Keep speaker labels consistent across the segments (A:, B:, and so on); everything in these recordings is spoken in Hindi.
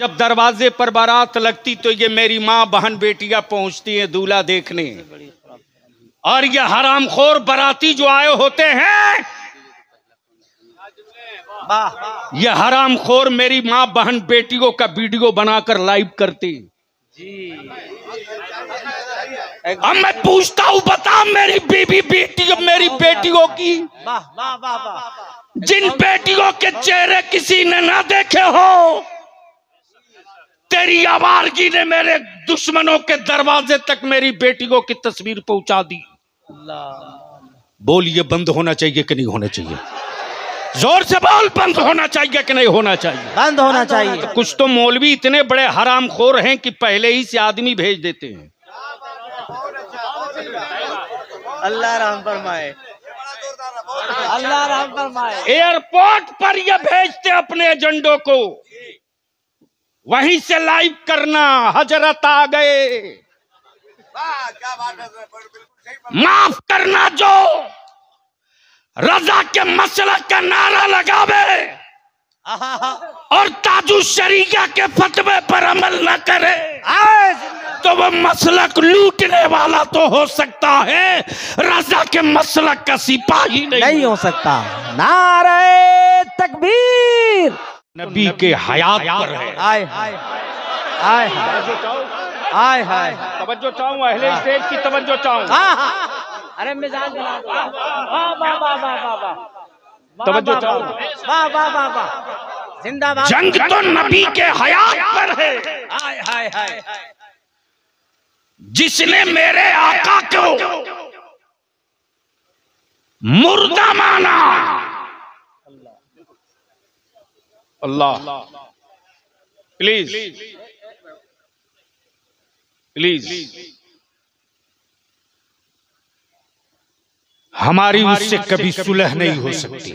A: जब दरवाजे पर बारात लगती तो ये मेरी माँ बहन बेटियाँ पहुँचती हैं दूल्हा देखने। और ये हरामखोर बराती जो आए होते हैं ये हरामखोर मेरी माँ बहन बेटियों का वीडियो बनाकर लाइव करती। अब मैं पूछता हूँ बता मेरी बीबी बेटी मेरी बेटियों की
B: वाह वाह वाह वाह।
A: जिन बेटियों के चेहरे किसी ने ना देखे हो तेरी आवारगी ने मेरे दुश्मनों के दरवाजे तक मेरी बेटियों की तस्वीर पहुँचा दी। बोल ये बंद होना चाहिए कि नहीं होना चाहिए? ज़ोर से बोल बंद होना चाहिए कि नहीं होना चाहिए?
B: बंद होना चाहिए।
A: तो कुछ तो मौलवी इतने बड़े हराम खोर हैं कि पहले ही से आदमी भेज देते हैं।
B: अल्लाह राम फरमाए। अल्लाह राम फरमाए।
A: एयरपोर्ट पर ये भेजते अपने एजेंडों को। वहीं से लाइव करना हज़रत आ गए। माफ़ करना जो रजा के मसलक का नारा लगावे और ताजु शरीका के फतवे पर अमल न करे तो वो मसलक लूटने वाला तो हो सकता है। रजा के मसलक का सिपाही नहीं,
B: नहीं हो। सकता। नारे तकबीर।
A: नबी के हयात पर है।
B: आय हाय आय हाय आय हाय
A: तवज्जो चाहूँ अहले स्टेज की तवज्जो चाहूँ।
B: हाँ हाँ अरे मिजाज बना दो। वाह वाह वाह वाह वाह वाह।
A: तवज्जो चाहो।
B: वाह वाह वाह वाह जिंदाबाद।
A: जंग तो नबी के हयात पर है।
B: हाय हाय हाय।
A: जिसने मेरे आका को मुर्दा माना। अल्लाह। प्लीज़ प्लीज़ हमारी उससे कभी सुलह नहीं हो सकती।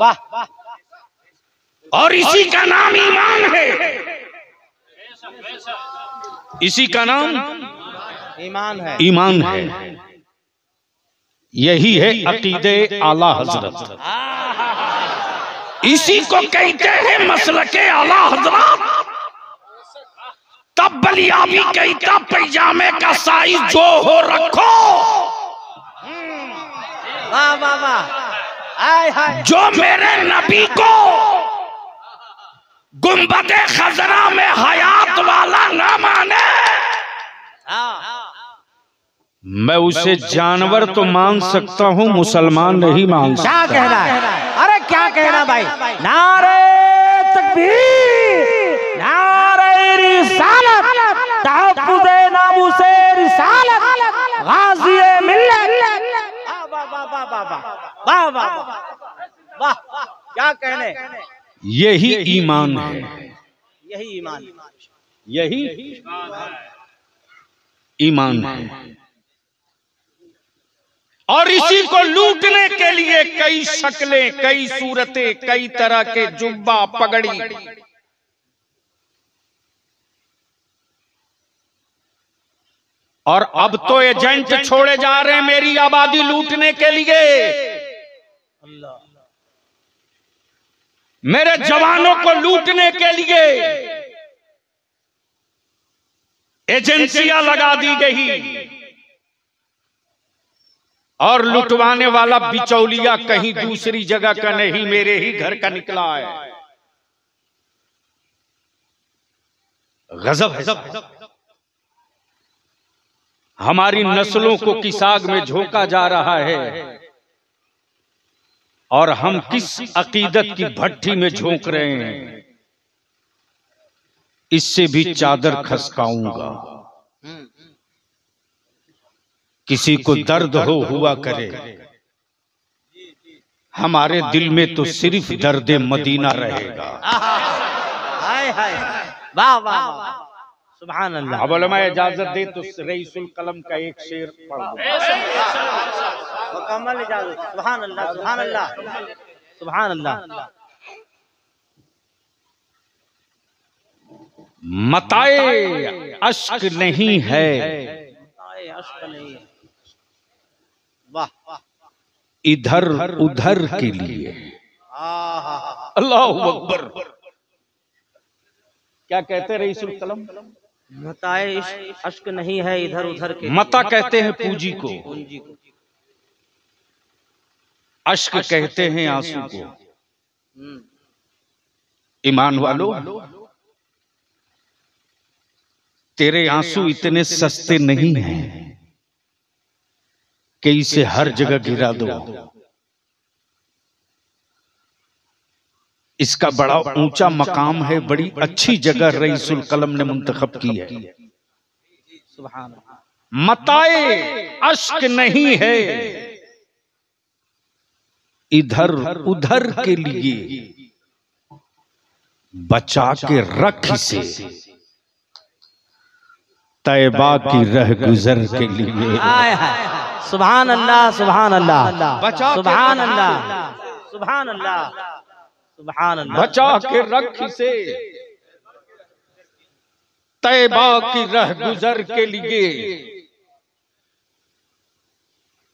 B: वाह।
A: और इसी का नाम ईमान है। इसी का नाम
B: ईमान है।
A: ईमान है। यही है अकीदे आला हज़रत। इसी को कहते हैं मसल के आला हज़रत। तब बलियाबी कहता पैजामे का साइज़ जो हो रखो।
B: वाह वाह वाह। हाय हाय।
A: जो मेरे नबी को गुंबद खजरा में हयात वाला न माने।
B: हाँ
A: मैं उसे जानवर तो मान सकता हूँ मुसलमान नहीं मान
B: क्या
A: सकता।
B: कहना है? अरे क्या कहना भाई नारे नारे रिसालत गाजी वाह क्या कहने
A: यही ईमान है
B: यही ईमान
A: यही ईमान है और इसी को लूटने के लिए कई शक्लें कई सूरतें कई तरह के जुब्बा पगड़ी। और अब तो एजेंट छोड़े जा रहे हैं मेरी आबादी लूटने के लिए। मेरे जवानों को लूटने के लिए। एजेंसियाँ लगा दी गई। और लुटवाने वाला बिचौलिया कहीं दूसरी जगह का नहीं मेरे ही घर का निकला है। गजब है। हमारी नस्लों को किसाग में झोंका जा रहा है। और हम किस अकीदत की भट्टी में झोंक रहे हैं? इससे भी चादर खसकाऊँगा। किसी को दर्द हो हुआ करे। हमारे दिल में तो सिर्फ़ दर्द मदीना रहेगा।
B: हाय हाय। वाह वाह वाह सुभान अल्लाह
A: अब मैं इजाज़त दे तो रईसुल कलम का एक शेर पढ़ दूँ
B: मुकम्मल इजाज़त। सुभान अल्लाह सुभान अल्लाह सुभान अल्लाह
A: मताए अश्क नहीं है।
B: आए अश्क नहीं है।
A: इधर उधर के लिए। अल्लाह अकबर। क्या कहते रईसुल कलम?
B: मताए अश्क नहीं है इधर उधर के
A: मता कहते हैं पूंजी को। अश्क कहते हैं आँसू को। ईमान वालो तेरे आँसू इतने सस्ते नहीं हैं। कि इसे हर जगह गिरा दो। इसका बड़ा ऊँचा मकाम है बड़ी अच्छी जगह रईसुल कलम ने मुंतखब की है। मताए अश्क नहीं है। इधर उधर के लिए बचा के रख से तैबा की रह गुजर के लिए।
B: आय सुभान अल्लाह
A: रख
B: अल्लाह सुभान अल्लाह सुभान अल्लाह
A: बचा के रख इसे तैबा की रह गुजर के लिए।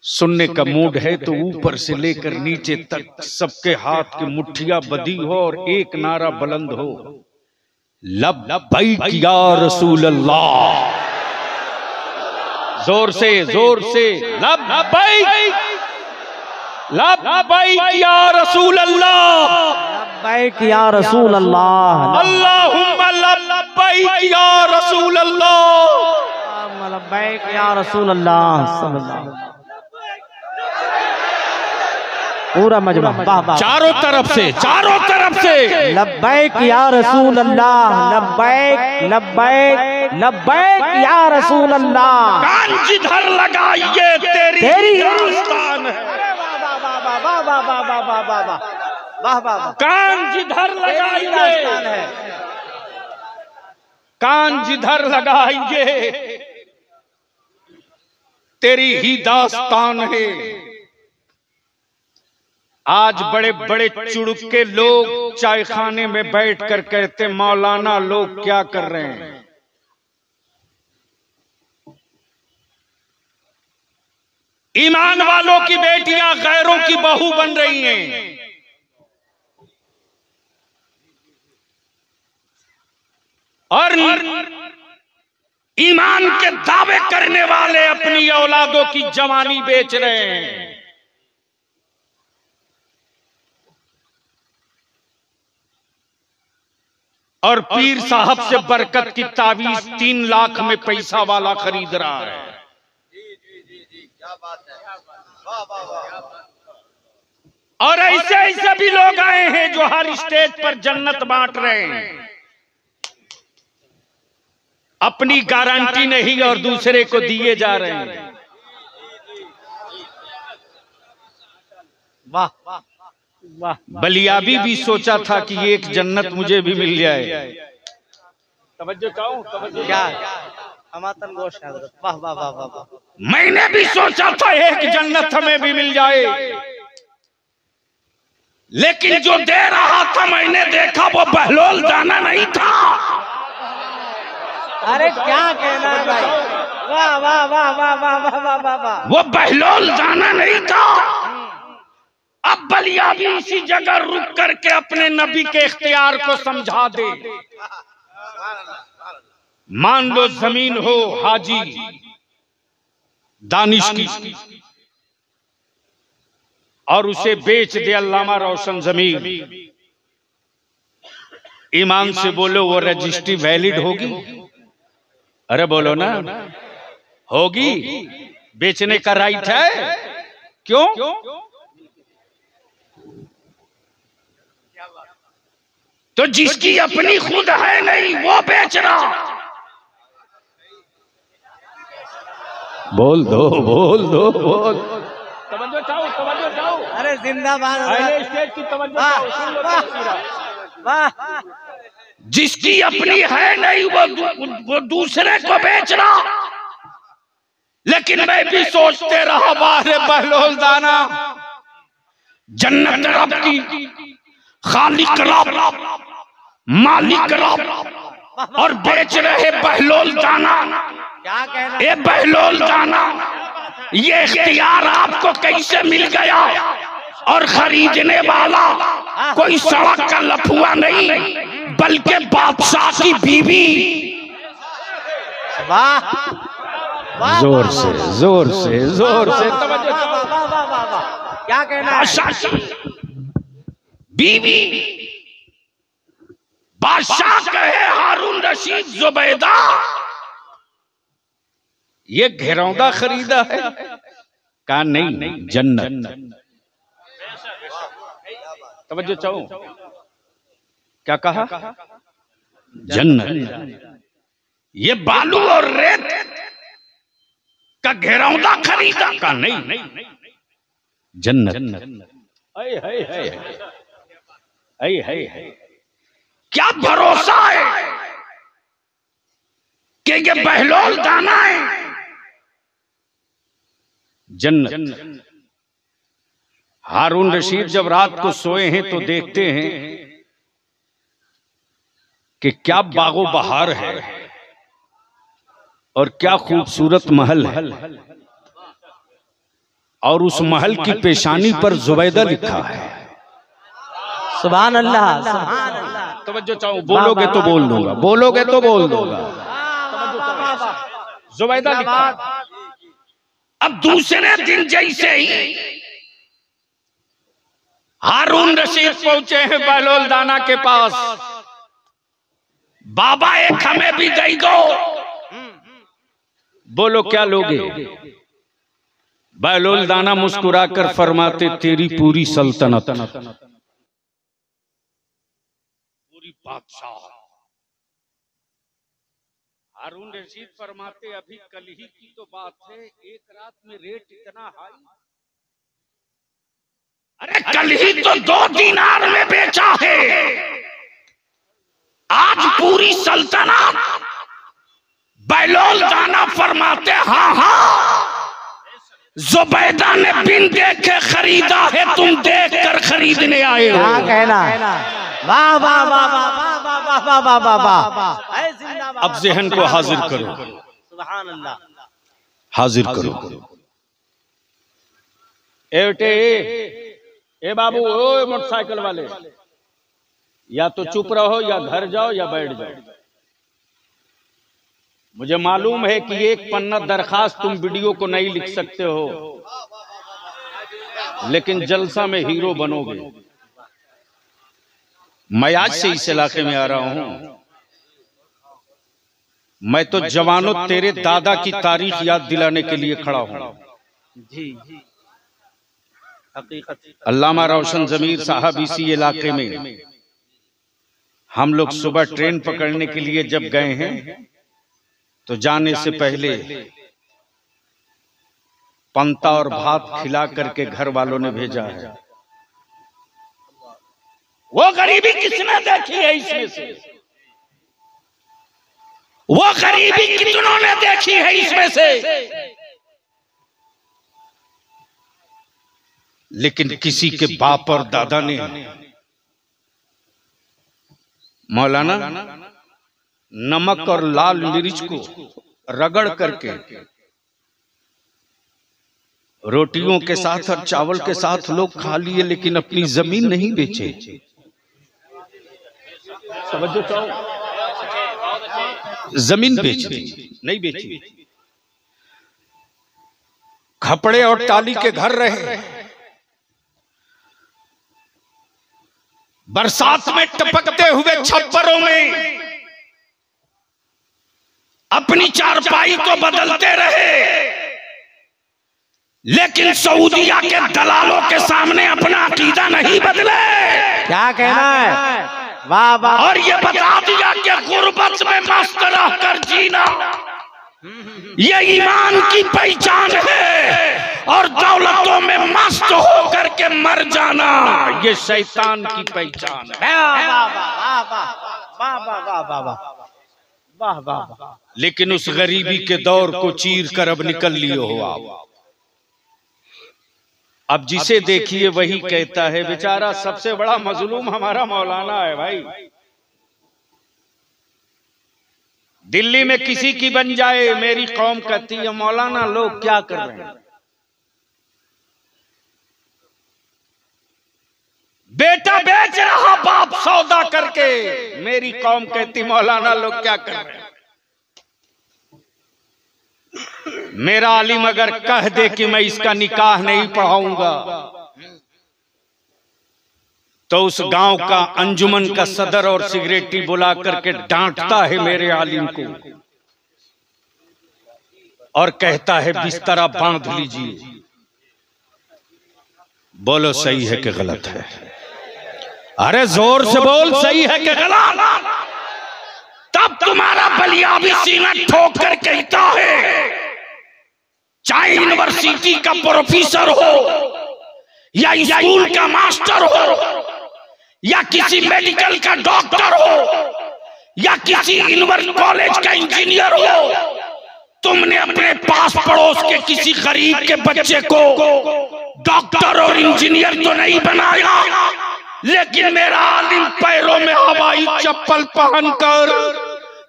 A: सुनने का मूड है तो ऊपर से लेकर नीचे तक सबके हाथ की मुट्ठिया बदी हो और एक नारा बुलंद हो। लब बैक या रसूल अल्लाह ज़ोर से ज़ोर से लब बैक लब बैक या रसूल अल्लाह
B: या रसूल अल्लाह
A: अल्लाह या रसूल अल्लाह
B: या रसूल अल्लाह पूरा मजमा।
A: चारों तरफ़ से चारों तरफ़ से।
B: लब्बैक या रसूल अल्लाह लब्बैक लब्बैक लब्बैक या रसूल अल्लाह
A: कान जिधर लगाइए तेरी
B: तेरी
A: हिंदुस्तान है। कान जिधर लगाइए। कान जिधर लगाइए। तेरी ही दास्तान है। आज बड़े बड़े चुड़के लोग चाय खाने में बैठ कर कहते मौलाना लोग क्या कर रहे हैं? ईमान वालों की बेटियाँ गैरों की बहू बन रही हैं। और ईमान के दावे करने वाले अपनी औलादों की जवानी बेच रहे हैं। और पीर साहब से बरकत की तावीज तीन लाख में पैसा वाला खरीद रहा है। और ऐसे ऐसे भी लोग आए हैं जो हर स्टेज पर जन्नत बांट रहे हैं। अपनी गारंटी नहीं और दूसरे को दिए जा रहे हैं।
B: वाह वाह।
A: बलियाबी भी सोचा था कि एक जन्नत मुझे भी मिल जाए। तवज्जो चाहूँ?
B: क्या? हमातन गोश है हज़रत वाह वाह वाह वाह वाह।
A: मैंने भी सोचा था एक जन्नत हमें भी मिल जाए। लेकिन जो दे रहा था मैंने देखा वो बहलोल दाना नहीं था।
B: अरे क्या कहना है भाई? वाह वाह वाह वाह वाह वाह वाह वाह।
A: वो बहलोल दाना नहीं था। बलिया भी इसी जगह रुक करके अपने नबी के इख्तियार को समझा दे। मान लो ज़मीन हो हाजी, दानिश की, और उसे बेच दे अल्लामा रोशन ज़मीन। ईमान से बोलो, वो रजिस्ट्री वैलिड होगी? अरे बोलो ना, होगी? बेचने का राइट है? क्यों? तो जिसकी अपनी खुद है नहीं वो बेच रहा बोल दो बोल दो बोल तवज्जो चाहो तवज्जो चाहो।
B: अरे जिंदाबाद हज़रत
A: स्टेज की तवज्जो
B: वाह
A: जिसकी अपनी है नहीं वो दू- वो दूसरे को बेच रहा लेकिन मैं भी सोचते रहा बाहर बहलोल दाना। जन्नत रब की खालिक रब। मालिक रब और बेच रहे बहलोल दाना।
B: कहना?
A: ए बहलोल दाना ये इख्तियार आपको कैसे मिल गया? और खरीदने वाला कोई सड़क का लफुआ नहीं बल्कि बादशाह की बीवी।
B: वाह वाह
A: ज़ोर से ज़ोर से ज़ोर से।
B: क्या कहना है?
A: बीवी बादशाह कहे, हारून रशीद जुबैदा। ये घिरौंदा खरीदा है। कहा, नहीं, जन्नत। तवज्जो चाहो। क्या कहा? जन्नत। ये बालू और रेत का घेरौंदा खरीदा। का नहीं, जन्नत। हाय हाय हाय हाय हाय हाय क्या भरोसा है कि ये बहलोल दाना है? जन्नत। हारून रशीद जब रात को सोए हैं तो देखते हैं कि क्या बागो बहार है और क्या खूबसूरत महल है। और उस महल की पेशानी पर जुबैदा लिखा है।
B: सुभान अल्लाह सुभान अल्लाह।
A: तवज्जो चाहो बोलोगे तो बोल दूँगा। बोलोगे तो बोल दूँगा। जुबैदा लिखा। अब दूसरे दिन जैसे ही हारून रशीद पहुँचे हैं बहलोल दाना के पास। बाबा एक हमें भी दे दो। बोलो क्या लोगे? बहलोल दाना मुस्कुराकर फरमाते तेरी पूरी सल्तनत पूरी बादशाह हारून रशीद फरमाते अभी कल ही की तो बात है एक रात में रेट इतना हाई अरे कल ही तो दो दिनार में बेचा है। आज पूरी सल्तनत बैलोल दाना फरमाते हाँ हाँ जुबैदा ने बिन देखे खरीदा है तुम देख कर खरीदने आए
B: क्या
A: हो
B: कहना? है वाह वाह वाह वाह वाह वाह वाह वाह वाह वाह वाह
A: अब जहन को हाजिर करो हाजिर करो एटे ए बाबू ओ मोटरसाइकिल वाले या तो चुप रहो या घर जाओ या बैठ जाओ मुझे मालूम है कि एक पन्ना दरखास्त तुम वीडियो को नहीं लिख सकते हो लेकिन जलसा में हीरो बनोगे मैं आज से इस इलाके में आ रहा हूँ। मैं तो जवानों तेरे दादा की तारीख याद दिलाने के लिए खड़ा हूँ।
B: जी जी।
A: अल्लामा रोशन जमीर साहब इसी इलाके में। हम लोग सुबह ट्रेन पकड़ने के लिए जब गए हैं तो जाने से पहले पंता और भात खिला करके घर वालों ने भेजा है। वो गरीबी किसने देखी है इसमें से? वो गरीबी कितनों ने देखी है इसमें से? लेकिन किसी के बाप और दादा ने मौलाना, नमक और लाल मिर्च को रगड़ करके रोटियों के साथ और चावल के साथ लोग खा लिए, लेकिन अपनी ज़मीन नहीं बेचे। समझो चाहो। ज़मीन बेच। दी नहीं बेची। खपड़े और टाली के घर रहे। बरसात में टपकते हुए छप्परों में। अपनी चारपाई को बदलते रहे। लेकिन सऊदिया के दलालों के सामने अपना अकीदा नहीं बदले।
B: क्या कहना है? वाह वाह
A: और ये बता दिया कि गुर्बत में मस्त रह कर जीना ये ईमान की पहचान है और दौलतों में मस्त होकर के मर जाना ये शैतान की पहचान है लेकिन उस गरीबी के दौर को चीर कर अब निकल लियो हो आप अब जिसे देखिए वही कहता है बेचारा सबसे बड़ा मजलूम हमारा मौलाना है भाई। दिल्ली में किसी की बन जाए मेरी कौम कहती है मौलाना लोग क्या कर रहे हैं? बेटा बेच रहा बाप सौदा करके। मेरी कौम कहती मौलाना लोग क्या कर रहे हैं? मेरा आलिम अगर कह दे कि मैं इसका निकाह नहीं पढ़ाऊँगा तो उस गाँव का अंजुमन का सदर और सिगरेटी बुला करके डांटता है मेरे आलिम को और कहता है, बिस्तरा बाँध लीजिए। बोलो, सही है कि गलत है? अरे ज़ोर से बोल, सही है कि गलत? तुम्हारा बलिया भी सीना ठोक कर कहता है, चाहे यूनिवर्सिटी का प्रोफेसर हो, या स्कूल का मास्टर हो, या किसी मेडिकल का डॉक्टर हो, या किसी यूनिवर्सिटी कॉलेज का इंजीनियर हो, तुमने अपने पास पड़ोस के किसी गरीब के बच्चे को डॉक्टर और इंजीनियर तो नहीं बनाया, लेकिन मेरा आलिम पैरों में हवाई चप्पल पहनकर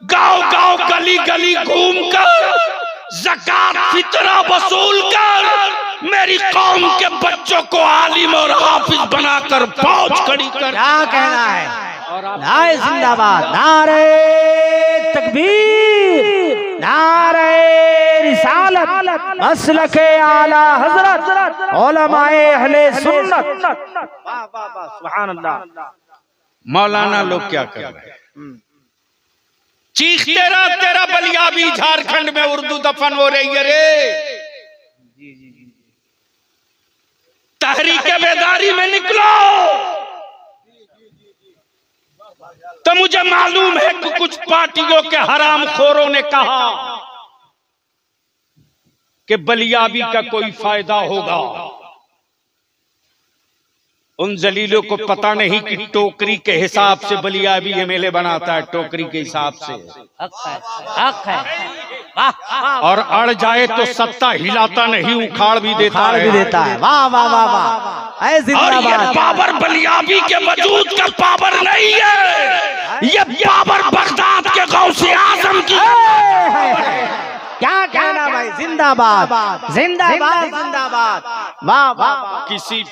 A: गाँव गाँव गली गली घूमकर जक़ात फितरा वसूल कर मेरी कौम के बच्चों को आलिम और हाफिज बनाकर फौज खड़ी कर
B: क्या कहना है? नारे जिंदाबाद। नारे तकबीर। नारे रिसालत। मसलक आला हज़रत। उलमाए अहले सुन्नत। वाह वाह वाह सुभान अल्लाह।
A: मौलाना लोग क्या कर रहे हैं? चीख तेरा तेरा बलिया भी झारखंड में उर्दू दफन हो रही है रे। तहरीक बेदारी में निकलो। तो मुझे मालूम है कि कुछ पार्टियों के हराम खोरों ने कहा कि बलियाबी का कोई फ़ायदा होगा। उन जलीलों को पता नहीं कि टोकरी के हिसाब से बलिया बलियाबी एमएलए बनाता है टोकरी के हिसाब से।
B: है है।
A: और अड़ जाए तो सत्ता हिलाता नहीं उखाड़ भी देता
B: उखाड़ भी
A: है।
B: देता है। वाह वाह वाह वाह। ऐ
A: और ये पावर बलियाबी के वजूद का पावर नहीं है। ये पावर बगदाद के गौसे आज़म की
B: क्या कहना भाई? जिंदाबाद। जिंदाबाद जिंदाबाद। वाह वाह।
A: किसी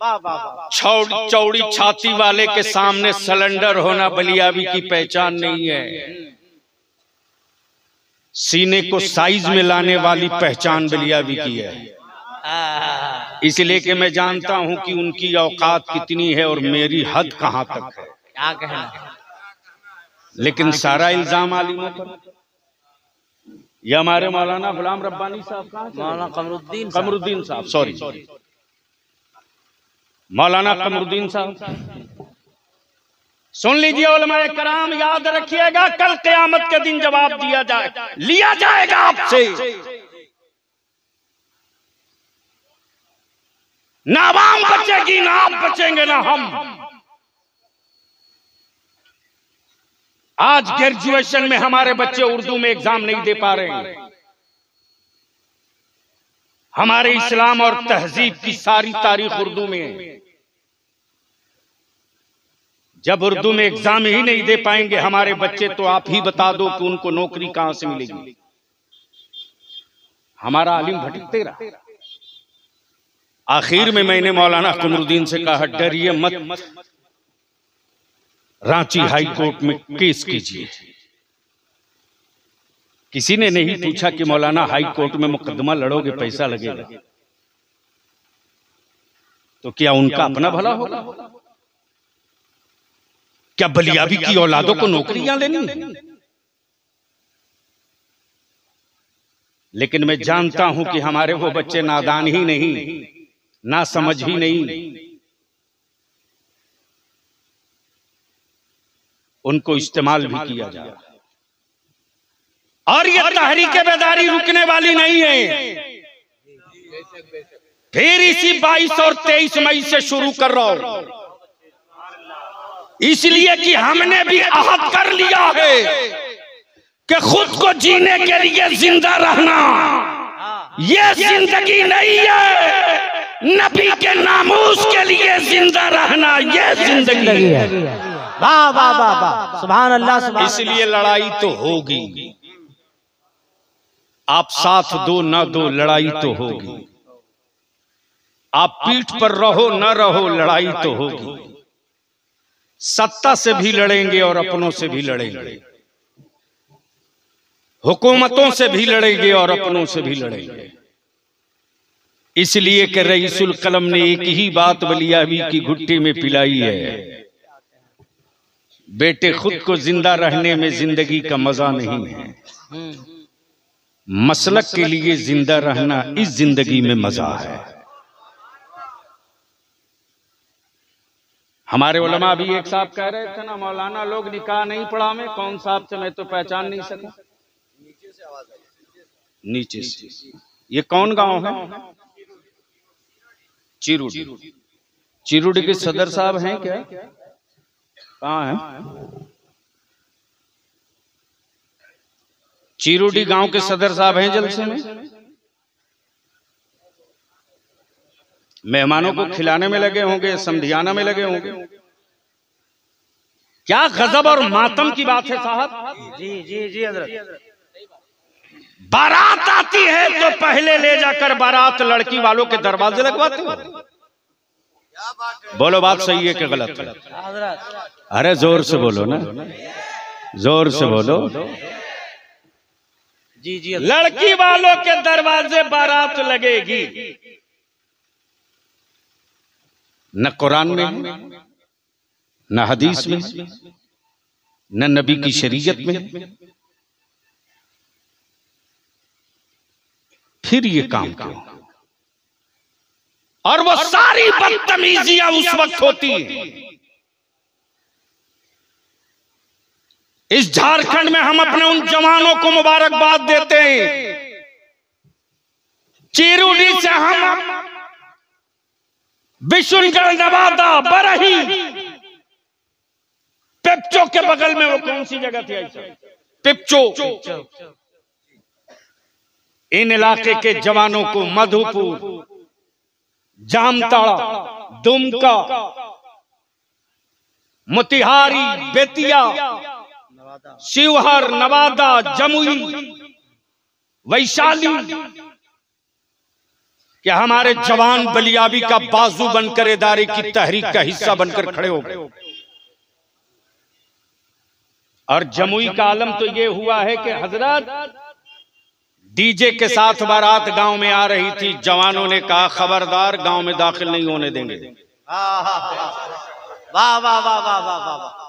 A: छौड़ी चौड़ी छाती वाले के सामने सिलेंडर होना बलियाबी की पहचान नहीं है। सीने को साइज़ में लाने वाली पहचान बलियाबी की है। इसलिए कि मैं जानता हूँ कि उनकी औकात कितनी है और मेरी हद कहाँ तक है।
B: क्या कहना
A: लेकिन सारा इल्ज़ाम आलिमों पर ये हमारे मौलाना गुलाम रब्बानी साहब?
B: मौलाना कमरुद्दीन।
A: कमरुद्दीन साहब सॉरी मौलाना कमरुद्दीन साहब। सुन लीजिए उलमाए कराम याद रखिएगा, कल क्यामत के दिन जवाब दिया जाए। लिया जाएगा आपसे। ना आवाम बचेगी, ना आप बचेंगे, ना हम। आज ग्रेजुएशन में हमारे बच्चे उर्दू में एग्ज़ाम नहीं दे पा रहे हैं। हमारे इस्लाम और तहजीब की सारी तारीख उर्दू में। है जब उर्दू में एग्ज़ाम ही नहीं दे पाएँगे हमारे बच्चे तो आप ही बता दो कि उनको नौकरी कहाँ से मिलेगी। हमारा आलिम भटकते रहा। आखिर में मैंने मौलाना कमरुद्दीन से कहा डरिए मत। रांची हाई कोर्ट में केस कीजिए। किसी ने नहीं पूछा कि मौलाना हाई कोर्ट में मुकदमा लड़ोगे पैसा लगेगा। तो क्या उनका अपना भला होगा? क्या बलियाबी की औलादों को नौकरियाँ लेनी? लेकिन मैं जानता हूँ कि हमारे वो बच्चे नादान ही नहीं ना समझ ही नहीं। उनको इस्तेमाल भी किया जा रहा है और ये तहरीक बेदारी रुकने वाली नहीं है। फिर इसी 22 और 23 मई से शुरू कर रहा हूँ। इसलिए कि हमने भी आहत कर लिया है कि खुद को जीने के लिए ज़िंदा रहना। ये ज़िंदगी नहीं है। नबी के नामूस के लिए ज़िंदा रहना ये ज़िंदगी है।
B: है। वाह वाह वाह वाह। सुभान अल्लाह।
A: इसलिए लड़ाई तो होगी। आप साथ दो ना दो लड़ाई तो होगी। आप पीठ पर रहो न रहो लड़ाई तो होगी। सत्ता से भी लड़ेंगे और अपनों से भी लड़ेंगे। हुकूमतों से भी लड़ेंगे और अपनों से भी लड़ेंगे। इसलिए कि रईसुल कलम ने एक ही बात बलियाबी की घुट्टी में पिलाई है। बेटे खुद को ज़िंदा रहने में ज़िंदगी का मज़ा नहीं है। मसलक के लिए ज़िंदा रहना इस ज़िंदगी में मज़ा है। हमारे उलमा भी एक साहब कह रहे थे ना मौलाना लोग निकाह नहीं पढ़ा में कौन साहब से मैं तो पहचान नहीं सका? नीचे से ये कौन गाँव है? चिरुड। चिरुड। के सदर साहब हैं क्या? कहाँ है? चिरुडी गाँव के सदर साहब हैं जलसे में? मेहमानों को खिलाने में लगे होंगे समझियाना में लगे होंगे। क्या गजब और मातम की बात है साहब?
B: जी जी जी हज़रत।
A: बारात आती है तो पहले ले जाकर बारात लड़की वालों के दरवाजे लगवाते हो? बोलो बात सही है कि गलत है? अरे ज़ोर से बोलो ना। ज़ोर से बोलो।
B: जी जी
A: लड़की वालों के दरवाजे बारात लगेगी। न कुरान में न हदीस में न नबी की शरीयत में। फिर ये काम क्यों? और वो सारी बदतमीजियाँ उस वक्त होती हैं। इस झारखंड में हम अपने उन जवानों को मुबारकबाद देते हैं। चिरुडी से हम बिशुनगढ़ नवादा, बरही, पिपचो के बगल में वो कौन सी जगह थी पिपचो। इन इलाके के जवानों को मधुपुर, जामताड़ा, दुमका, मोतिहारी, बेतिया शिवहर, नवादा, जमुई, वैशाली। क्या हमारे जवान बलियाबी का बाजू बनकर इदारे की तहरीक का हिस्सा बनकर खड़े हो गए। और जमुई का आलम तो ये हुआ है कि हज़रत डीजे के साथ बारात गाँव में आ रही थी। जवानों ने कहा, खबरदार, गाँव में दाखिल नहीं होने देंगे।
B: वाह वाह वाह वाह वाह वाह।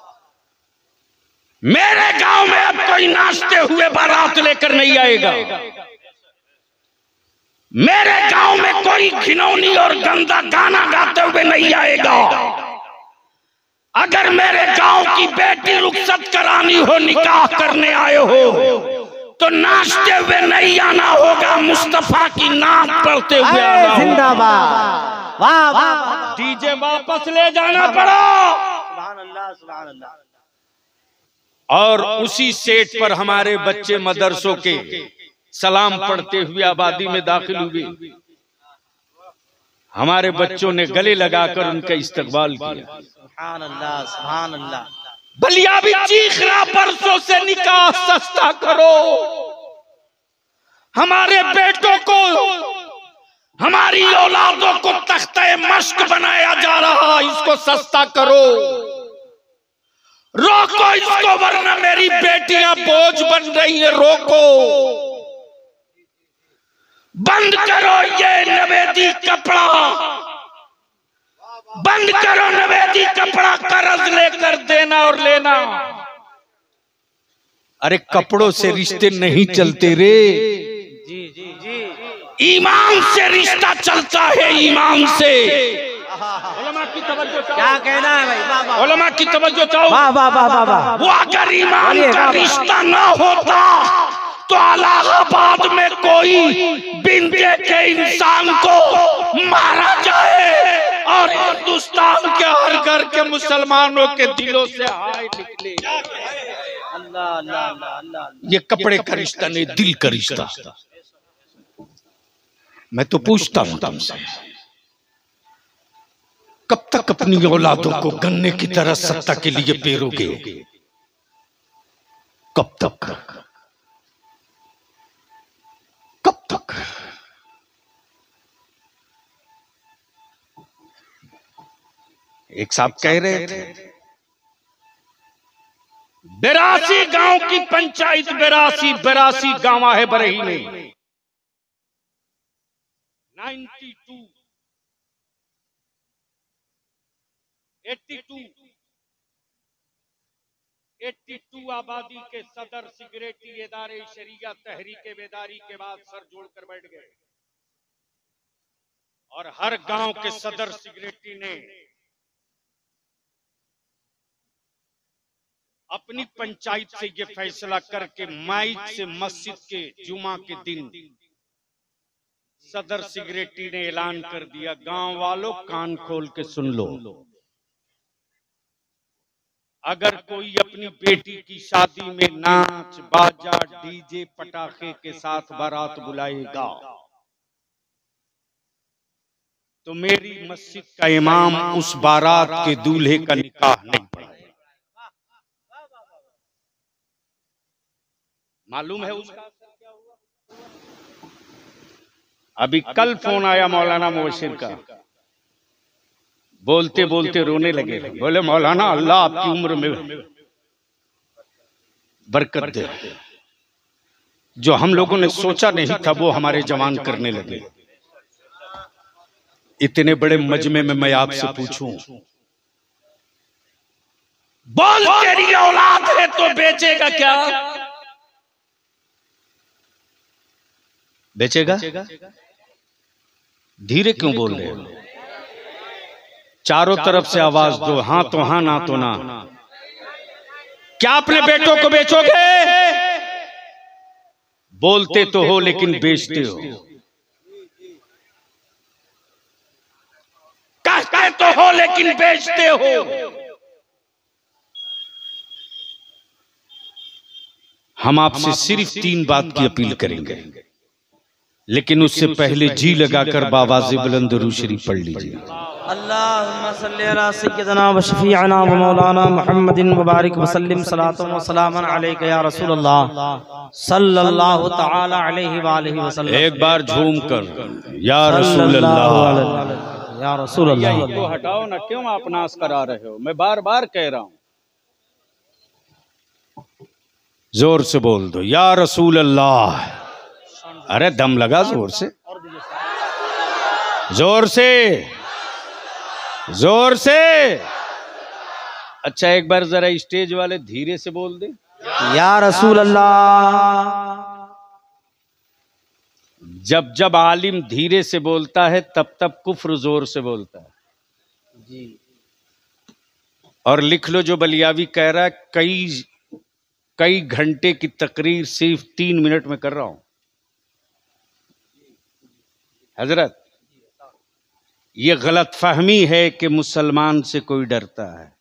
A: मेरे गाँव में अब कोई नाचते हुए बारात लेकर नहीं आएगा। मेरे गाँव में कोई घिनौनी और गंदा गाना गाते हुए नहीं आएगा। अगर मेरे गाँव की बेटी रुखसत करानी हो निकाह करने आए हो तो नाचते हुए नहीं आना होगा मुस्तफ़ा की नाम पढ़ते हुए आना
B: जिंदाबाद। वाह वाह।
A: डीजे वापस ले जाना पड़ा।
B: सुभान अल्लाह सुभान अल्लाह।
A: और उसी सेट पर हमारे बच्चे मदरसों के सलाम पढ़ते हुए आबादी में दाखिल हुए। हमारे बच्चों ने गले लगाकर उनका इस्तकबाल किया। बलिया भी चीख रहा परसों से निकाह सस्ता करो। हमारे बेटों को हमारी औलादों को तख्ते मश्क बनाया जा रहा इसको सस्ता करो। रोको इसको वरना मेरी बेटियाँ बोझ बन रही हैं रोको। बंद करो ये नवेदी कपड़ा। बंद करो नवेदी कपड़ा कर्ज लेकर देना और लेना। अरे कपड़ों से रिश्ते नहीं चलते रे।
B: जी जी जी।
A: ईमान से रिश्ता चलता है ईमान से।
B: क्या कहना है भाई?
A: की तवज्जो चाहो।
B: वाह वाह वाह वाह वाह।
A: वो अगर ईमान का। रिश्ता न होता तो अलाहाबाद में कोई बिन देखे इंसान को मारा जाए और हिंदुस्तान के हर घर के मुसलमानों के दिलों से हाय निकले। ये कपड़े का रिश्ता नहीं दिल का रिश्ता। मैं तो पूछता हूँ तुमसे। कब तक अपनी औलादों को गन्ने की तरह सत्ता के लिए पेरोगे? कब तक? कब तक? एक साहब कह रहे थे, बेरासी गाँव की पंचायत बेरासी बेरासी गाँव है बरही में। 92 82 82 आबादी के सदर सिगरेटी इदारे शरिया तहरीक बेदारी के बाद सर जोड़कर बैठ गए। और हर गाँव के सदर सिगरेटी ने अपनी पंचायत से ये फैसला करके माइक से मस्जिद के जुमा के दिन सदर सिगरेटी ने ऐलान कर दिया गाँव वालों कान खोल के सुन लो। अगर कोई अपनी बेटी की शादी में नाच, बाजा, डीजे पटाखे के साथ बारात बुलाएगा तो मेरी मस्जिद का इमाम उस बारात के दूल्हे का निकाह नहीं पढ़ाएगा। मालूम है उसका? अभी कल फ़ोन आया मौलाना मुबशिर का। बोलते बोलते रोने लगे। बोले, मौलाना, अल्लाह आपकी उम्र में बरकत दे। जो हम लोगों ने सोचा नहीं था, वो हमारे जवान करने लगे। इतने बड़े मजमे में मैं आपसे पूछूँ, बोल तेरी औलाद है तो बेचेगा क्या? बेचेगा? धीरे क्यों बोल रहे हो? चारों तरफ़ से आवाज़ दो हाँ तो हाँ ना तो ना क्या अपने बेटों को बेचोगे? बोलते तो हो लेकिन बेचते हो। कहते तो हो लेकिन बेचते हो। हम आपसे सिर्फ़ तीन बात की अपील करेंगे। लेकिन उससे पहले जी लगाकर बाबा बुलंद रूशरी पढ़ लीजिए।
B: मुबारक वसल्लम।
A: एक बार झूम कर या रसूल अल्लाह
B: या रसूल अल्लाह
A: तो हटाओ ना क्यों आप नाश करा रहे हो? मैं बार बार कह रहा हूँ। ज़ोर से बोल दो या रसूल अल्लाह अरे दम लगा ज़ोर से। ज़ोर से। ज़ोर से। अच्छा एक बार जरा स्टेज वाले धीरे से बोल दे।
B: या रसूल अल्लाह
A: जब जब आलिम धीरे से बोलता है तब तब कुफ्र ज़ोर से बोलता है।
B: जी।
A: और लिख लो जो बलियावी कह रहा है कई कई घंटे की तकरीर सिर्फ़ तीन मिनट में कर रहा हूँ। हज़रत ये गलत फहमी है कि मुसलमान से कोई डरता है।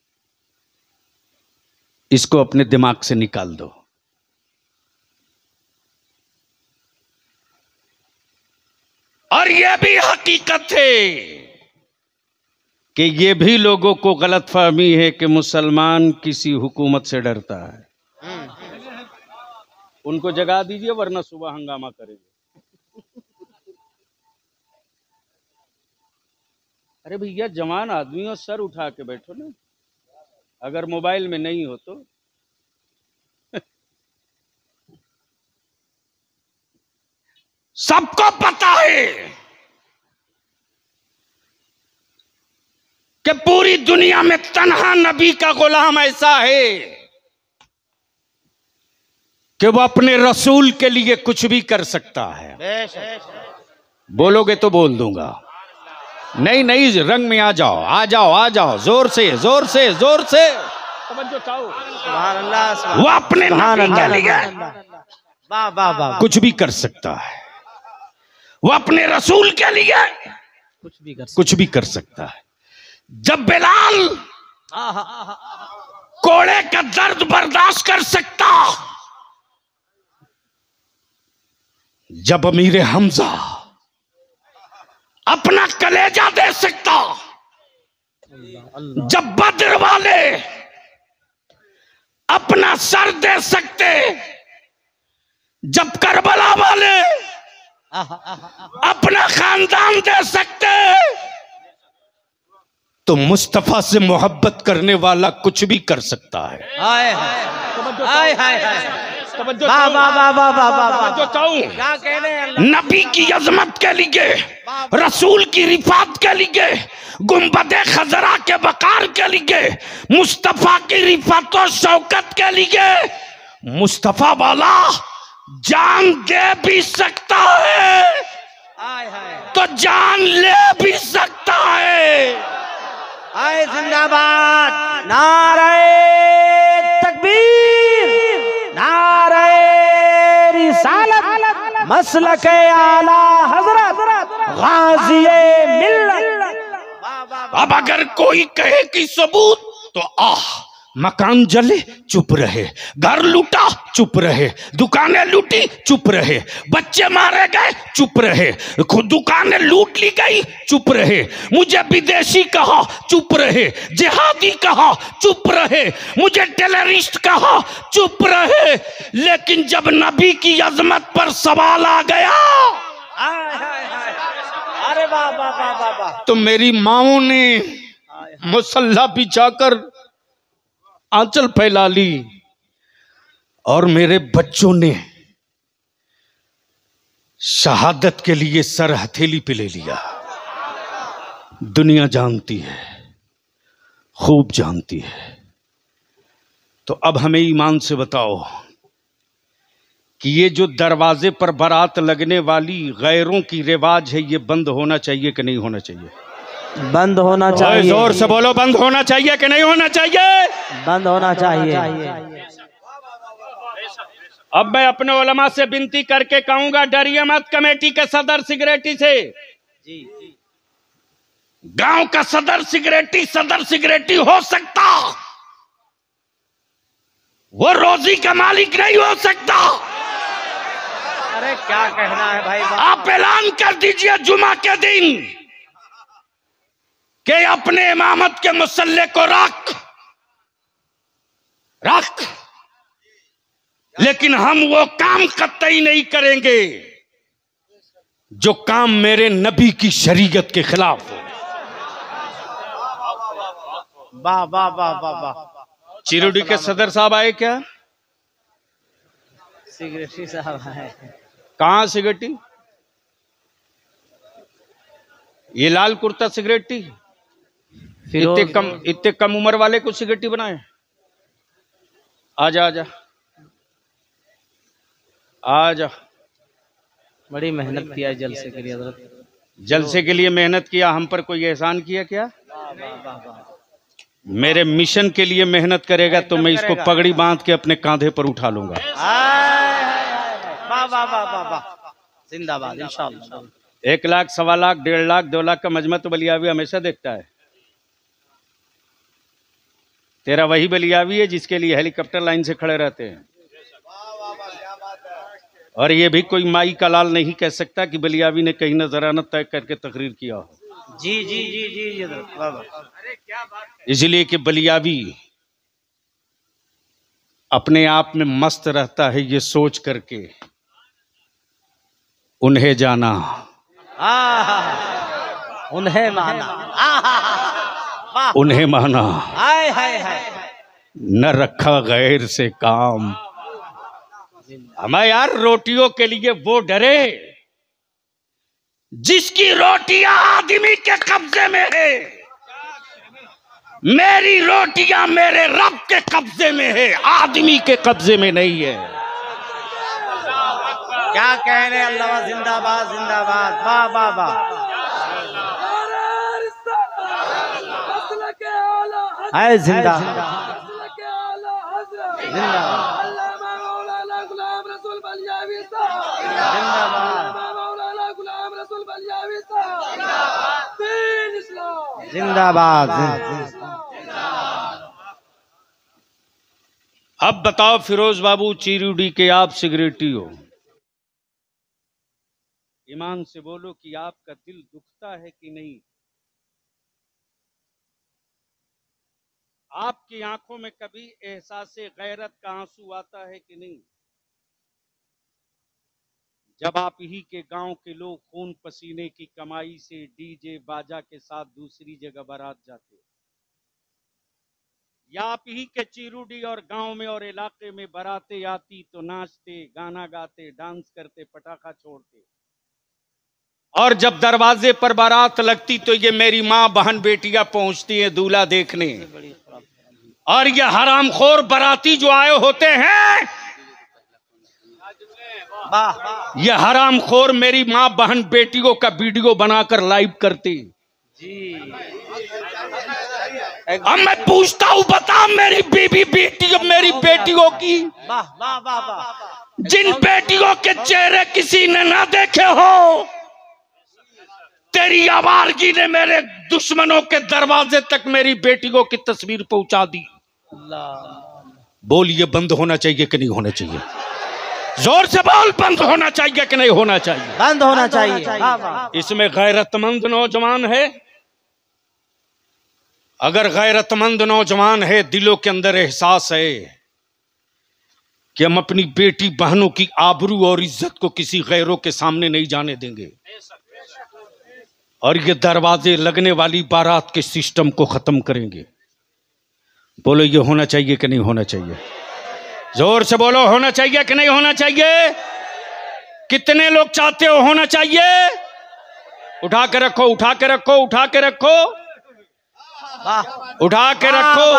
A: इसको अपने दिमाग से निकाल दो। और यह भी हकीकत है कि ये भी लोगों को गलत फहमी है कि मुसलमान किसी हुकूमत से डरता है। उनको जगा दीजिए वरना सुबह हंगामा करेंगे। अरे भैया जवान आदमी हो सर उठा के बैठो ना। अगर मोबाइल में नहीं हो तो। सबको पता है कि पूरी दुनिया में तनहा नबी का गुलाम ऐसा है कि वो अपने रसूल के लिए कुछ भी कर सकता है। बोलोगे तो बोल दूँगा। नहीं नहीं रंग में आ जाओ आ जाओ आ जाओ ज़ोर से ज़ोर से ज़ोर से। वो अपने कुछ भी कर सकता है। वो अपने रसूल के लिए
B: कुछ भी कर
A: कुछ भी कर सकता है। जब बिलाल कोड़े का दर्द बर्दाश्त कर सकता जब अमीर हमजा अपना कलेजा दे सकता। जब बद्र वाले अपना सर दे सकते जब करबला वाले अपना खानदान दे सकते तो मुस्तफ़ा से मोहब्बत करने वाला कुछ भी कर सकता है।
B: हाय हाय हाय हाय। वाह वाह वाह
A: जो चाहूँ।
B: क्या कहने हैं अल्लाह?
A: नबी की अजमत के लिए रसूल की रिफात के लिए गुंबद खजरा के बकार के लिए मुस्तफ़ा की रिफात और शौकत के लिए मुस्तफ़ा वाला जान दे भी सकता है। तो जान ले भी सकता है।
B: जिंदाबाद। नारे तकबीर नारे रिसालत मसलक आला हज़रत गाजी मिल्लत।
A: अब अगर कोई कहे कि सबूत तो आह। मकान जले चुप रहे। घर लूटा चुप रहे। दुकानें लूटी चुप रहे। बच्चे मारे गए चुप रहे। खुद दुकानें लूट ली गई चुप रहे। मुझे विदेशी कहा चुप रहे। जिहादी कहा चुप रहे। मुझे टेररिस्ट कहा चुप रहे। लेकिन जब नबी की अजमत पर सवाल आ गया
B: अरे
A: तो मेरी माओ ने मुसल्ला बिछाकर आंचल फैला ली। और मेरे बच्चों ने शहादत के लिए सर हथेली पे ले लिया। दुनिया जानती है, खूब जानती है। तो अब हमें ईमान से बताओ कि ये जो दरवाजे पर बारात लगने वाली गैरों की रिवाज है, ये बंद होना चाहिए कि नहीं होना चाहिए?
B: बंद होना चाहिए।
A: ज़ोर से बोलो बंद होना चाहिए कि नहीं होना चाहिए?
B: बंद होना चाहिए।
A: अब मैं अपने उलमा से विनती करके कहूँगा डरिए मत कमेटी के सदर सिगरेटी से।
B: जी
A: गाँव का सदर सिगरेटी सदर सिगरेटी हो सकता। वो रोजी का मालिक नहीं हो सकता।
B: अरे क्या कहना है भाई
A: आप ऐलान कर दीजिए जुमा के दिन। कि अपने इमामत के मुसल्ले को रख रख। लेकिन हम वो काम कतई नहीं करेंगे जो काम मेरे नबी की शरीयत के खिलाफ हो।
B: वाह वाह वाह वाह वाह।
A: चिरुडी के सदर साहब आए क्या?
B: सिगरेटी साहब है
A: कहा सिगरेटी? ये लाल कुर्ता सिगरेटी? इतने कम इतने कम उम्र वाले को सिगरेटी बनाए? आजा आजा। आजा।
B: बड़ी मेहनत किया है जलसे के लिए हज़रत।
A: जलसे के लिए मेहनत किया हम पर कोई एहसान किया क्या? मेरे मिशन के लिए मेहनत करेगा तो मैं इसको पगड़ी बाँध के अपने कांधे पर उठा लूँगा।
B: जिंदाबाद
A: एक लाख सवा लाख डेढ़ लाख दो लाख का मजमा तो बलियावी हमेशा देखता है। तेरा वही बलियावी है जिसके लिए हेलीकॉप्टर लाइन से खड़े रहते हैं। और ये भी कोई माई का लाल नहीं कह सकता कि बलियावी ने कहीं नजराना तय करके तकरीर किया हो।
B: जी जी जी जी
A: इसलिए कि बलियावी अपने आप में मस्त रहता है ये सोच करके। उन्हें जाना।
B: आहा, उन्हें माना। आहा,
A: उन्हें माना।
B: हाय हाय हाय।
A: न रखा गैर से काम। हमें यार रोटियों के लिए वो डरे। जिसकी रोटियाँ आदमी के कब्जे में है मेरी रोटियाँ मेरे रब के कब्जे में है आदमी के कब्जे में नहीं है।
B: क्या कह रहे हैं? अल्लाह जिंदाबाद जिंदाबाद। वाह वाह वाह। है ज़िंदा। जिंदाबाद जिंदाबाद।
A: अब बताओ फिरोज बाबू चीरुडी के आप सिगरेटी हो। ईमान से बोलो कि आपका दिल दुखता है कि नहीं। आपकी आँखों में कभी एहसास गैरत का आँसू आता है कि नहीं? जब आप ही के गाँव के लोग खून पसीने की कमाई से डीजे बाजा के साथ दूसरी जगह बारात जाते या आप ही के चिरुडी और गाँव में और इलाके में बारातें आती तो नाचते, गाना गाते, डांस करते, पटाखा छोड़ते। और जब दरवाजे पर बारात लगती तो ये मेरी माँ बहन बेटियाँ पहुँचती हैं दूल्हा देखने। और ये हरामखोर बराती जो आए होते हैं, ये हरामखोर मेरी माँ बहन बेटियों का वीडियो बनाकर लाइव करती। अब मैं पूछता हूँ, बता मेरी बीबी बेटी, मेरी बेटियों की, जिन बेटियों के चेहरे किसी ने ना देखे हो तेरी आवारगी ने मेरे दुश्मनों के दरवाजे तक मेरी बेटियों की तस्वीर पहुँचा दी।
B: अल्लाह
A: बोल ये बंद होना चाहिए कि नहीं होना चाहिए? ज़ोर से बोल बंद होना चाहिए कि नहीं होना चाहिए?
B: बंद होना चाहिए।
A: इसमें गैरतमंद नौजवान है। अगर गैरतमंद नौजवान है दिलों के अंदर एहसास है कि हम अपनी बेटी बहनों की आबरू और इज़्ज़त को किसी गैरों के सामने नहीं जाने देंगे। और ये दरवाजे लगने वाली बारात के सिस्टम को खत्म करेंगे। बोलो ये होना चाहिए कि नहीं होना चाहिए? ज़ोर से बोलो होना चाहिए कि नहीं होना चाहिए? कितने लोग चाहते हो होना चाहिए? उठा के रखो उठा के रखो उठा के रखो। उठा के रखो।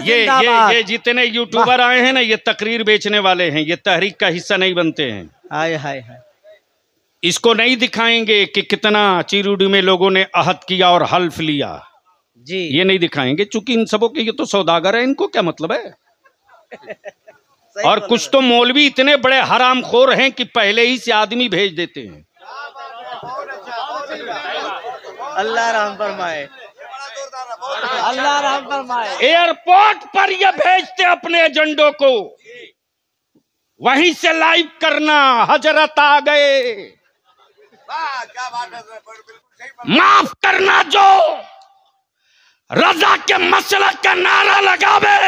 A: ये ये ये जितने यूट्यूबर आए हैं ना ये तकरीर बेचने वाले हैं ये तहरीक का हिस्सा नहीं बनते हैं।
B: हाय हाय हाय।
A: इसको नहीं दिखाएँगे कि कितना चिरुडी में लोगों ने अहद किया और हल्फ लिया।
B: जी।
A: ये नहीं दिखाएँगे चूँकि इन सबों के ये तो सौदागर है इनको क्या मतलब है? और कुछ तो मौलवी इतने बड़े हराम खोर हैं कि पहले ही से आदमी भेज देते हैं।
B: अल्लाह राम फरमाए। अल्लाह राम फरमाए।
A: एयरपोर्ट पर ये भेजते अपने एजेंडों को। वहीं से लाइव करना हज़रत आ गए। माफ़ करना जो रजा के मसलक का नारा लगावे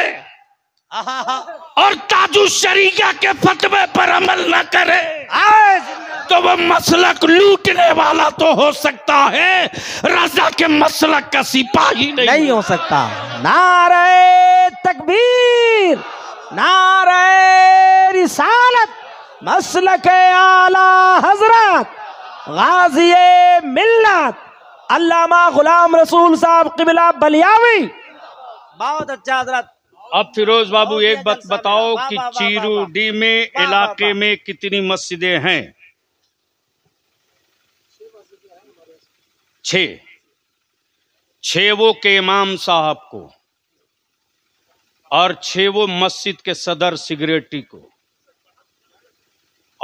A: और ताजु शरीका के फतवे पर अमल न करे तो वह मसलक लूटने वाला तो हो सकता है। रजा के मसलक का सिपाही नहीं,
B: नहीं हो सकता। नारे तकबीर नारे रिसालत मसलक आला हज़रत। गाजी मिल्लत। अल्लामा गुलाम रसूल साहब किबला बलियावी। बहुत अच्छा हज़रत।
A: अब फिरोज बाबू एक बात बताओ कि चीरूडी में इलाके में कितनी मस्जिदें हैं? छह छह वो के इमाम साहब को और छह वो मस्जिद के सदर सिगरेटी को।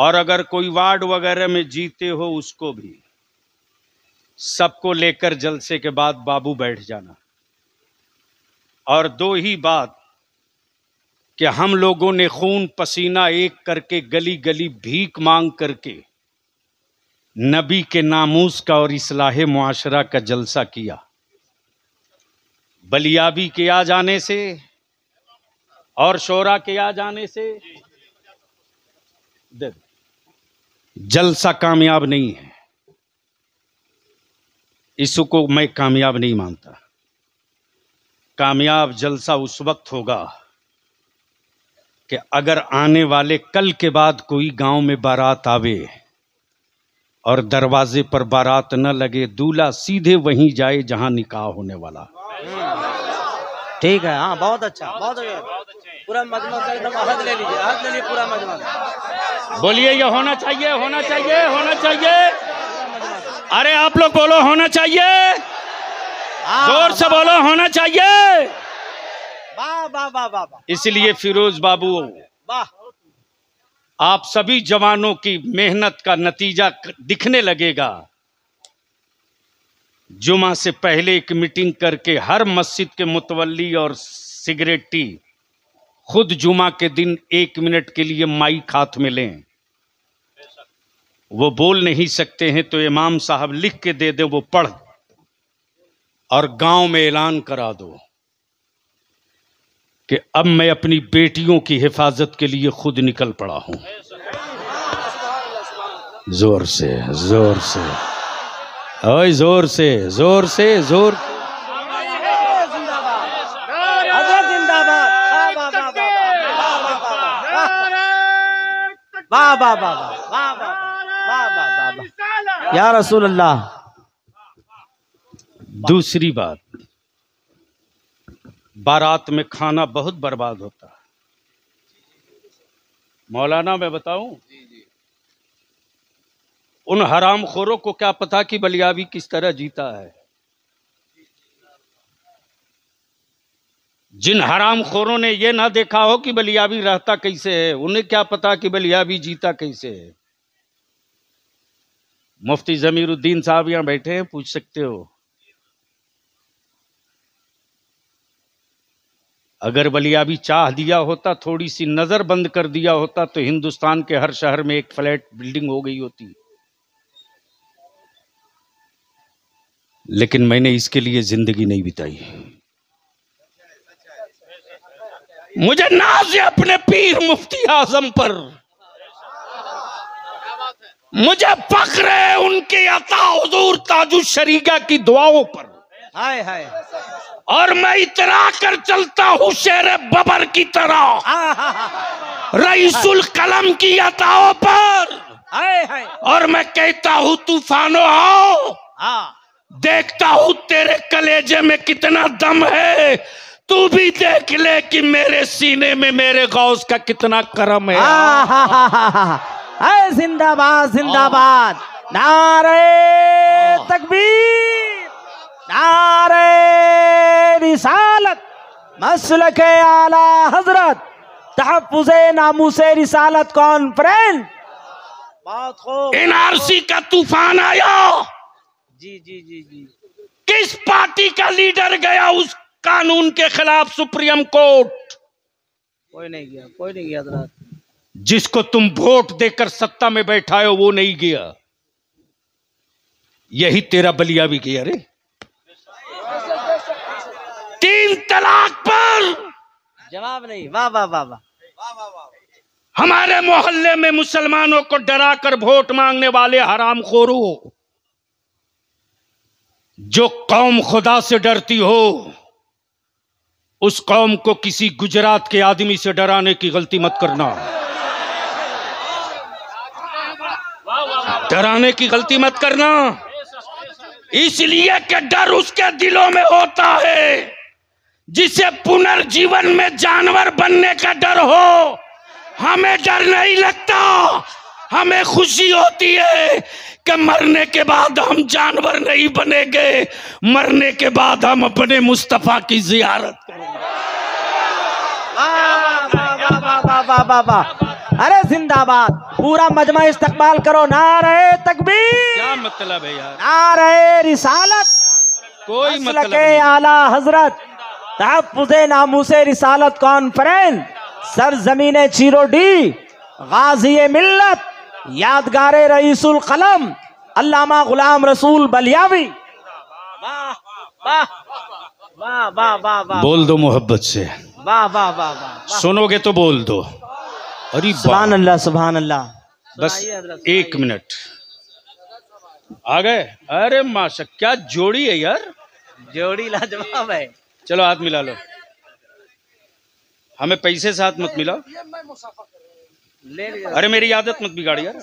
A: और अगर कोई वार्ड वगैरह में जीते हो, उसको भी। सबको लेकर जलसे के बाद बाबू बैठ जाना। और दो ही बात कि हम लोगों ने खून पसीना एक करके गली गली भीख मांग करके नबी के नामूस का और इसलाह मुआशरा का जलसा किया। बलियाबी के आ जाने से और शोरा के आ जाने से। दे। जलसा कामयाब नहीं है। इसको मैं कामयाब नहीं मानता। कामयाब जलसा उस वक्त होगा कि अगर आने वाले कल के बाद कोई गाँव में बारात आवे और दरवाजे पर बारात न लगे, दूल्हा सीधे वहीं जाए जहाँ निकाह होने वाला।
B: ठीक है हाँ बहुत अच्छा बहुत अच्छा पूरा मजमा से एकदम अहद ले लीजिए अहद ले लीजिए पूरा मजमा
A: बोलिए ये होना चाहिए होना चाहिए होना चाहिए। अरे आप लोग बोलो होना चाहिए।
B: हाँ,
A: ज़ोर से बोलो होना चाहिए।
B: वाह वाह वाह वाह वाह।
A: इसलिए फिरोज बाबू
B: वाह।
A: आप सभी जवानों की मेहनत का नतीजा दिखने लगेगा। जुमा से पहले एक मीटिंग करके हर मस्जिद के मुतवली और सिगरेटी खुद जुमा के दिन एक मिनट के लिए माइक हाथ में लें। वो बोल नहीं सकते हैं तो इमाम साहब लिख के दे दे, वो पढ़। और गाँव में ऐलान करा दो कि अब मैं अपनी बेटियों की हिफाजत के लिए खुद निकल पड़ा हूँ। ज़ोर से ज़ोर से। ओए ज़ोर से ज़ोर से ज़ोर
B: या रसूल अल्लाह
A: दूसरी बात बारात में खाना बहुत बर्बाद होता है मौलाना मैं बताऊँ उन हराम खोरों को क्या पता कि बलियाबी किस तरह जीता है? जिन हराम खोरों ने यह ना देखा हो कि बलियाबी रहता कैसे है, उन्हें क्या पता कि बलियाबी जीता कैसे है? मुफ्ती जमीरुद्दीन साहब यहाँ बैठे हैं, पूछ सकते हो? अगर बलियाबी चाह दिया होता, थोड़ी सी नज़र बंद कर दिया होता तो हिंदुस्तान के हर शहर में एक फ्लैट बिल्डिंग हो गई होती। लेकिन मैंने इसके लिए ज़िंदगी नहीं बिताई। मुझे नाज है अपने पीर मुफ्ती आज़म पर। मुझे फख्र है उनके अता हुजूर ताजु शरीका की दुआओं पर।
B: हाय हाय।
A: और मैं इतरा कर चलता हूँ शेर बबर की तरह। रईसुल कलम की अताओं पर।
B: हाय हाय।
A: और मैं कहता हूँ तूफानो आओ।
B: हाँ।
A: देखता हूँ तेरे कलेजे में कितना दम है। तू भी देख ले कि मेरे सीने में मेरे गौस का कितना करम है।
B: जिंदाबाद जिंदाबाद। नारे तकबीर नारे रिसालत। मसल के आला हज़रत तहफुज नामूस रिसालत कॉन्फ्रेंस। बहुत खूब
A: एनआरसी का तूफ़ान आया।
B: जी जी जी जी।
A: किस पार्टी का लीडर गया उस कानून के खिलाफ सुप्रीम कोर्ट?
B: कोई नहीं गया कोई नहीं गया
A: जिसको तुम वोट देकर सत्ता में बैठाए हो वो नहीं गया। यही तेरा बलिया भी गया रे। तीन तलाक पर!
B: जवाब नहीं वाह वाह वाह वाह।
A: हमारे मोहल्ले में मुसलमानों को डराकर वोट मांगने वाले हराम खोरो जो कौम खुदा से डरती हो, उस कौम को किसी गुजरात के आदमी से डराने की गलती मत करना। डराने की गलती मत करना। इसलिए कि डर उसके दिलों में होता है, जिसे पुनर्जीवन में जानवर बनने का डर हो, हमें डर नहीं लगता। हमें खुशी होती है कि मरने के बाद हम जानवर नहीं बनेंगे। मरने के बाद हम अपने मुस्तफ़ा की जियारत करेंगे।
B: अरे जिंदाबाद पूरा मजमा इस्तकबाल करो। नारे तकबीर।
A: क्या मतलब है यार?
B: नारे रिसालत।
A: कोई मतलब
B: के आला हज़रत तहफुज नामूस रिसालत कॉन्फ्रेंस सर ज़मीन चीरोडी गाजी मिल्लत। यादगार रईसुल कलम अल्लामा गुलाम रसूल बलियावी। वाह वाह वाह वाह वाह वाह
A: बोल दो मोहब्बत से।
B: वाह वाह वाह वाह
A: सुनोगे तो बोल दो। अरे
B: सुभान अल्लाह सुभान अल्लाह
A: बस एक मिनट। आ गए? अरे माशा क्या जोड़ी है यार?
B: जोड़ी लाजवाब है।
A: चलो हाथ मिला लो। हमें पैसे से हाथ मत मिलाओ। अरे मेरी आदत मत बिगाड़ यार।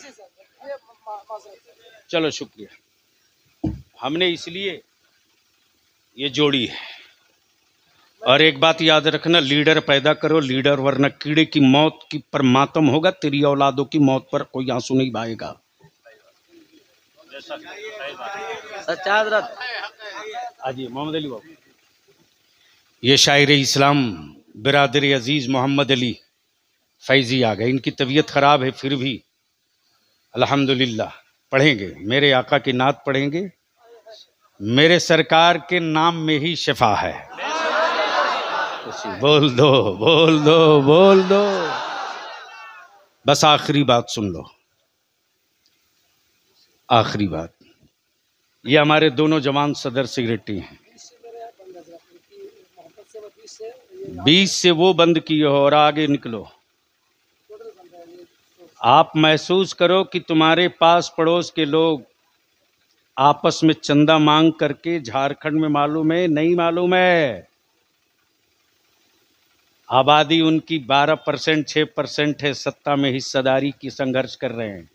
A: चलो शुक्रिया। हमने इसलिए ये जोड़ी है। और एक बात याद रखना लीडर पैदा करो लीडर वरना कीड़े की मौत की पर मातम होगा तेरी औलादों की मौत पर कोई आँसू नहीं
B: सच्चा हज़रत।
A: आजी मोहम्मद अली बाबू। ये शायर इस्लाम बिरादर अज़ीज़ मोहम्मद अली। फैज़ी आ गए, इनकी तबीयत ख़राब है, फिर भी। अल्हम्दुलिल्लाह, पढ़ेंगे। मेरे आका की नात पढ़ेंगे। मेरे सरकार के नाम में ही शफा है। बोल दो बोल दो बोल दो। बस आखिरी बात सुन लो। आखिरी बात। ये हमारे दोनों जवान सदर सेक्रेटरी हैं। बीस से वो बंद किए हो और आगे निकलो। आप महसूस करो कि तुम्हारे पास पड़ोस के लोग आपस में चंदा मांग करके झारखंड में मालूम है, नहीं मालूम है। आबादी उनकी 12 परसेंट छः परसेंट है, सत्ता में हिस्सेदारी की संघर्ष कर रहे हैं।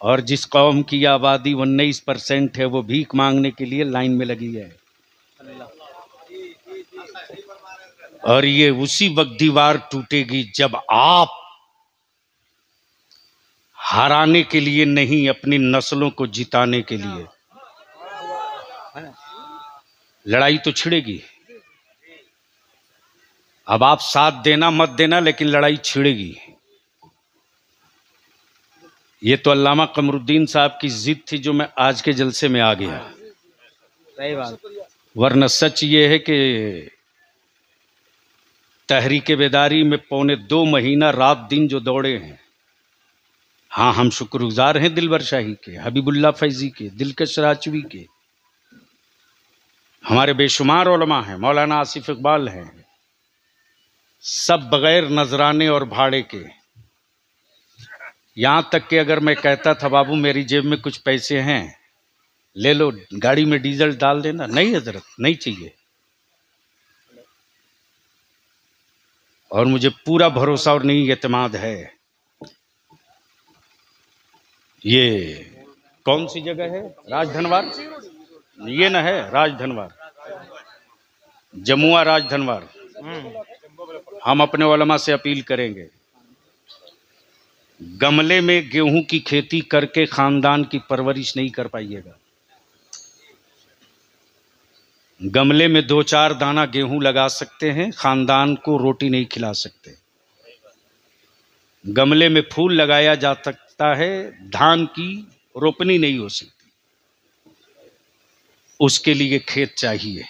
A: और जिस कौम की आबादी उन्नीस परसेंट है, वो भीख मांगने के लिए लाइन में लगी है। और ये उसी वक्त दीवार टूटेगी जब आप हराने के लिए नहीं अपनी नस्लों को जिताने के लिए। लड़ाई तो छिड़ेगी। अब आप साथ देना मत देना लेकिन लड़ाई छिड़ेगी। ये तो अल्लामा कमरुद्दीन साहब की जिद थी जो मैं आज के जलसे में आ गया।
B: सही बात।
A: वरना सच ये है कि तहरीक बेदारी में पौने दो महीना रात दिन जो दौड़े हैं। हाँ हम शुक्रगुजार हैं दिलवर शाही के हबीबुल्ला फैजी के, दिलकश राजवी के। हमारे बेशुमार उलमा हैं, मौलाना आसिफ इकबाल हैं। सब बगैर नजराने और भाड़े के। यहाँ तक कि अगर मैं कहता था, बाबू, मेरी जेब में कुछ पैसे हैं, ले लो, गाड़ी में डीजल डाल देना। नहीं हज़रत, नहीं चाहिए। और मुझे पूरा भरोसा और नहीं एतमाद है। ये कौन सी जगह है? राजधनवार ये ना है राजधनवार जमुआ राजधनवार हम अपने ओलमा से अपील करेंगे। गमले में गेहूँ की खेती करके खानदान की परवरिश नहीं कर पाइएगा। गमले में दो चार दाना गेहूँ लगा सकते हैं, खानदान को रोटी नहीं खिला सकते। गमले में फूल लगाया जा सकता है, धान की रोपनी नहीं हो सकती। उसके लिए खेत चाहिए।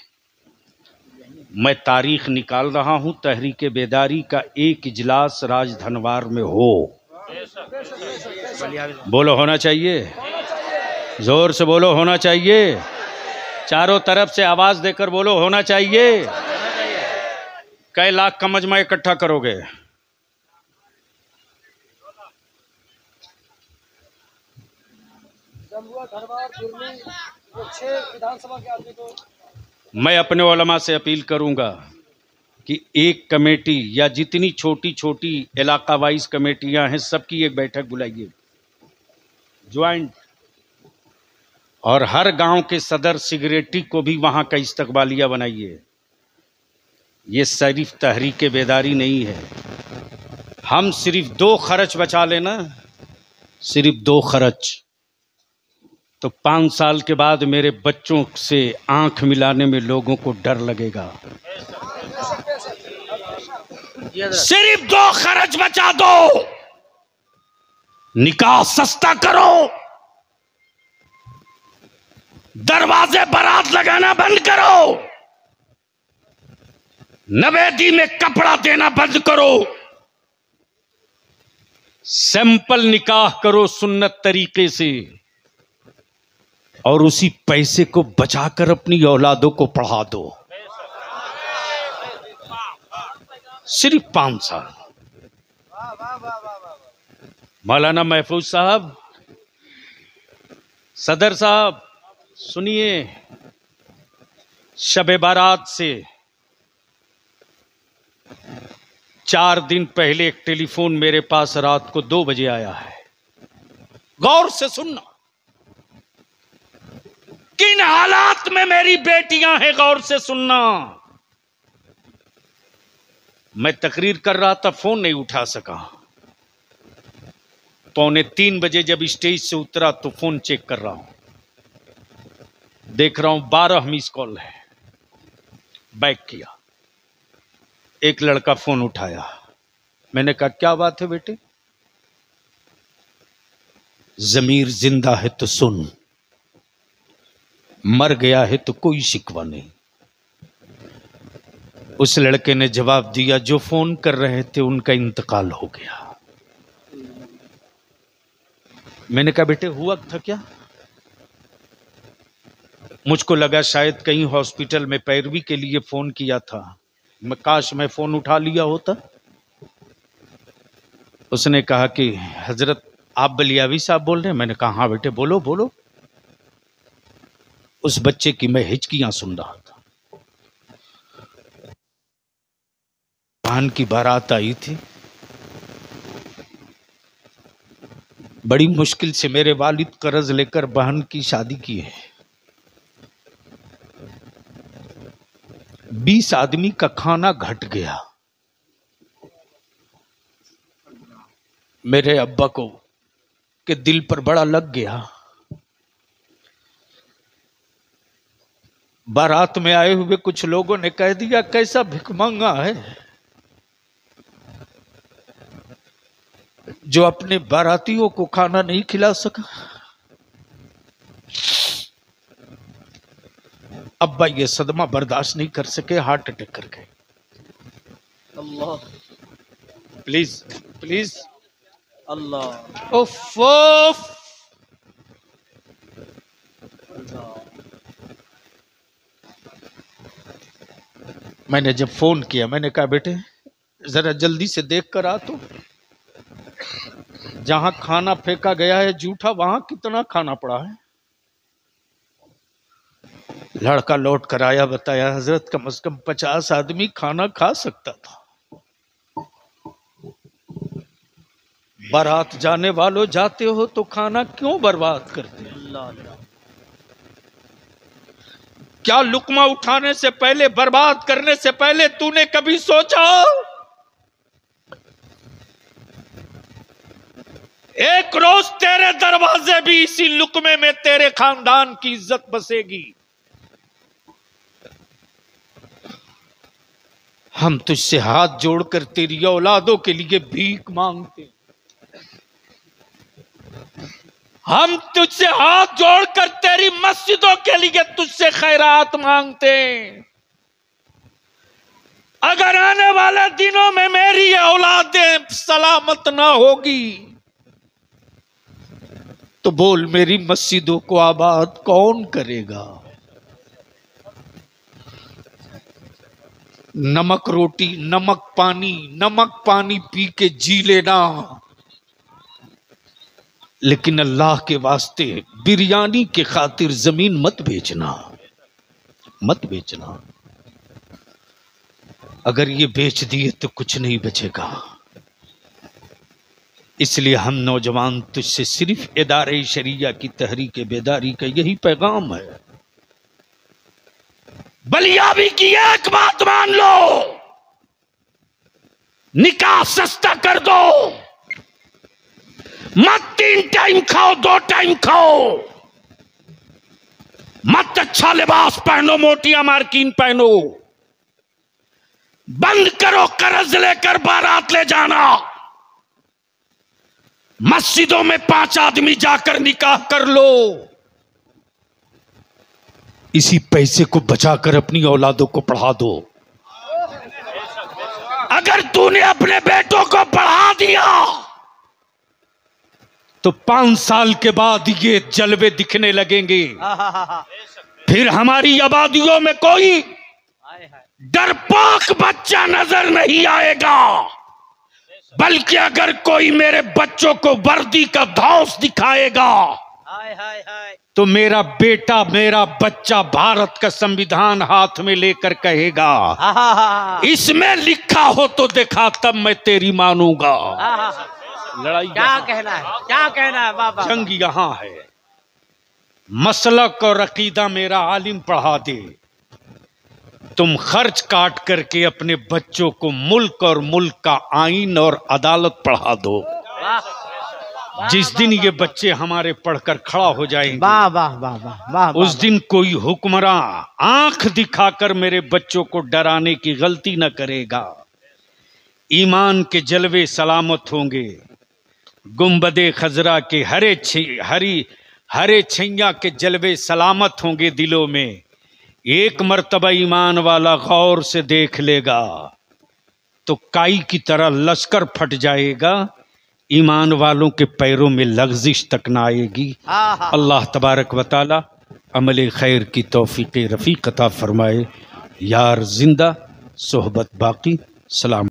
A: मैं तारीख निकाल रहा हूँ, तहरीक बेदारी का एक इजलास राजधनवार में हो। बोलो, होना चाहिए? ज़ोर से बोलो, होना चाहिए? चारों तरफ़ से आवाज़ देकर बोलो, होना चाहिए? कई लाख का मजमा इकट्ठा करोगे? मैं अपने ओलमा से अपील करूँगा कि एक कमेटी या जितनी छोटी छोटी इलाका वाइज कमेटियाँ हैं, सबकी एक बैठक बुलाइए। ज्वाइंट और हर गाँव के सदर सिगरेटी को भी वहाँ का इस्तकबालिया बनाइए। ये सिर्फ़ तहरीक बेदारी नहीं है। हम सिर्फ़ दो खर्च बचा लेना, सिर्फ़ दो खर्च। तो पाँच साल के बाद मेरे बच्चों से आँख मिलाने में लोगों को डर लगेगा। सिर्फ़ दो खर्च बचा दो। निकाह सस्ता करो। दरवाजे बारात लगाना बंद करो। नवेदी में कपड़ा देना बंद करो। सैंपल निकाह करो सुन्नत तरीके से। और उसी पैसे को बचाकर अपनी औलादों को पढ़ा दो। सिर्फ़ पाँच साल। मौलाना महफूज साहब, सदर साहब, सुनिए, शब बारात से चार दिन पहले एक टेलीफोन मेरे पास रात को दो बजे आया है। गौर से सुनना। किन हालात में मेरी बेटियाँ हैं, गौर से सुनना। मैं तकरीर कर रहा था, फ़ोन नहीं उठा सका। पौने तीन बजे जब स्टेज से उतरा तो फ़ोन चेक कर रहा हूँ। देख रहा हूँ, बारह मिस कॉल है। बैक किया। एक लड़का फ़ोन उठाया। मैंने कहा, क्या बात है बेटे? जमीर ज़िंदा है तो सुन। मर गया है तो कोई शिकवा नहीं। उस लड़के ने जवाब दिया, जो फ़ोन कर रहे थे उनका इंतकाल हो गया। मैंने कहा, बेटे, हुआ था क्या? मुझको लगा, शायद कहीं हॉस्पिटल में पैरवी के लिए फ़ोन किया था। मैं, काश मैं फ़ोन उठा लिया होता। उसने कहा कि, हज़रत, आप बलियावी साहब बोल रहे हैं? मैंने कहा हाँ बेटे, बोलो बोलो। उस बच्चे की मैं हिचकियाँ सुन रहा था। बहन की बारात आई थी। बड़ी मुश्किल से मेरे वालिद कर्ज लेकर बहन की शादी की है। बीस आदमी का खाना घट गया। मेरे अब्बा को के दिल पर बड़ा लग गया। बारात में आए हुए कुछ लोगों ने कह दिया कैसा भिकमंगा है? जो अपने बारातियों को खाना नहीं खिला सका। अब्बा ये सदमा बर्दाश्त नहीं कर सके हार्ट अटैक कर गए।
B: अल्लाह।
A: Please please.
B: अल्लाह।
A: उफ, उफ। मैंने जब फ़ोन किया, मैंने कहा, बेटे, जरा जल्दी से देख कर आ तो। जहाँ खाना फेंका गया है, जूठा, वहाँ कितना खाना पड़ा है? लड़का लौट कर आया, बताया, हज़रत, कम से कम पचास आदमी खाना खा सकता था। बारात जाने वालों जाते हो तो खाना क्यों बर्बाद करते क्या लुकमा उठाने से पहले, बर्बाद करने से पहले तूने कभी सोचा? एक रोज तेरे दरवाजे भी इसी लुकमे में तेरे खानदान की इज़्ज़त बसेगी। हम तुझसे हाथ जोड़कर तेरी औलादों के लिए भीख मांगते हम तुझसे हाथ जोड़कर तेरी मस्जिदों के लिए तुझसे खैरात मांगते हैं। अगर आने वाले दिनों में मेरी औलादें सलामत ना होगी तो बोल मेरी मस्जिदों को आबाद कौन करेगा? नमक रोटी, नमक पानी नमक पानी पी के जी लेना। लेकिन अल्लाह के वास्ते बिरयानी के खातिर ज़मीन मत बेचना। मत बेचना। अगर ये बेच दिए तो कुछ नहीं बचेगा। इसलिए हम नौजवान तुझसे सिर्फ़ इदारे शरिया की तहरीक बेदारी का यही पैगाम है। बलियाबी की एक बात मान लो। निकाह सस्ता कर दो। मत तीन टाइम खाओ, दो टाइम खाओ। मत अच्छा लिबास पहनो, मोटिया मार्किन पहनो। बंद करो, कर्ज लेकर बारात ले जाना। मस्जिदों में पाँच आदमी जाकर निकाह कर लो। इसी पैसे को बचाकर अपनी औलादों को पढ़ा दो। अगर तूने अपने बेटों को पढ़ा दिया तो पाँच साल के बाद ये जलवे दिखने लगेंगे। फिर हमारी आबादियों में कोई डरपोक बच्चा नज़र नहीं आएगा। बल्कि अगर कोई मेरे बच्चों को वर्दी का धौस दिखाएगा तो मेरा बेटा मेरा बच्चा भारत का संविधान हाथ में लेकर कहेगा इसमें लिखा हो तो देखा तब मैं तेरी मानूँगा। लड़ाई
B: क्या कहना है? क्या कहना है बाबा?
A: जंग यहाँ है। मसलक और अकीदा मेरा आलिम पढ़ा दे। तुम खर्च काट करके अपने बच्चों को मुल्क और मुल्क का आइन और अदालत पढ़ा दो। जिस दिन ये बच्चे हमारे पढ़कर खड़ा हो जाएँगे
B: वाह वाह वाह वाह वाह
A: उस दिन कोई हुक्मरान आँख दिखाकर मेरे बच्चों को डराने की गलती न करेगा। ईमान के जलवे सलामत होंगे। गुम्बदे खजरा के हरे हरी हरे छैया के जलवे सलामत होंगे दिलों में। एक मरतबा ईमान वाला गौर से देख लेगा तो काई की तरह लश्कर फट जाएगा। ईमान वालों के पैरों में लग्जिश तक ना आएगी। अल्लाह तबारक व ताली अमल खैर की तौफीक रफ़ीक अता फरमाए यार ज़िंदा सोहबत बाकी सलाम